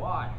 Why?